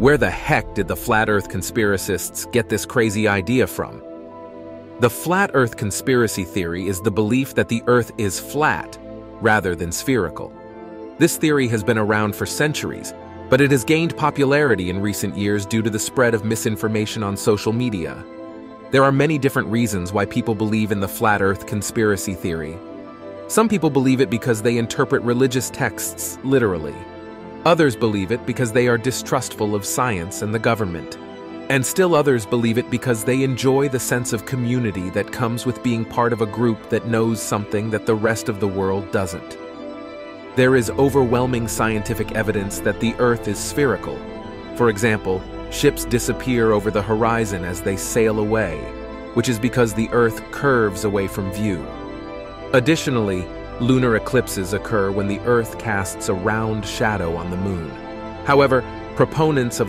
Where the heck did the flat earth conspiracists get this crazy idea from? The flat earth conspiracy theory is the belief that the earth is flat rather than spherical. This theory has been around for centuries, but it has gained popularity in recent years due to the spread of misinformation on social media. There are many different reasons why people believe in the flat earth conspiracy theory. Some people believe it because they interpret religious texts literally. Others believe it because they are distrustful of science and the government. And still others believe it because they enjoy the sense of community that comes with being part of a group that knows something that the rest of the world doesn't. There is overwhelming scientific evidence that the Earth is spherical. For example, ships disappear over the horizon as they sail away, which is because the Earth curves away from view. Additionally, lunar eclipses occur when the Earth casts a round shadow on the Moon. However, proponents of